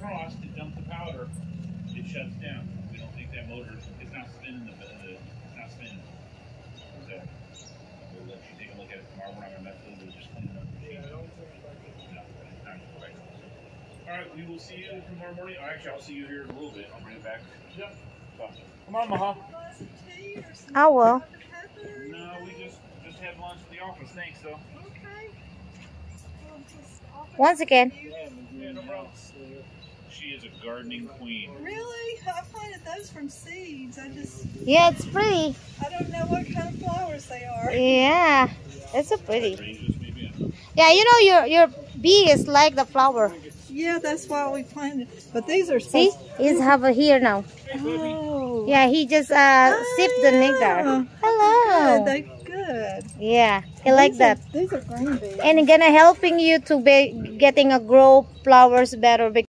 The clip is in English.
across to dump the powder, it shuts down. We don't think that motor is it's not spinning the, the it's not spinning. So we'll let you take a look at it tomorrow. We're not gonna mess with it. We're just cleaning up the machine. No, it's not correct. All right, we will see you tomorrow morning. Oh, actually, I'll see you here in a little bit. I'll bring it back. Yep. Come on, Maha. I will. No, we just just had lunch at the office. Thanks, though. Okay. Once again. Yeah, no problem. She is a gardening queen. Really? I planted those from seeds. I just, Yeah, it's pretty. I don't know what kind of flowers they are. Yeah, it's so pretty. Yeah, you know your your bee is like the flower. Yeah, that's why we planted. But these are See, supposed he's have a here now. Oh. Yeah, he just uh sipped the nectar. Good. Hello. They good. Yeah, he like that. Are, these are green beans. And gonna helping you to be getting a grow flowers better.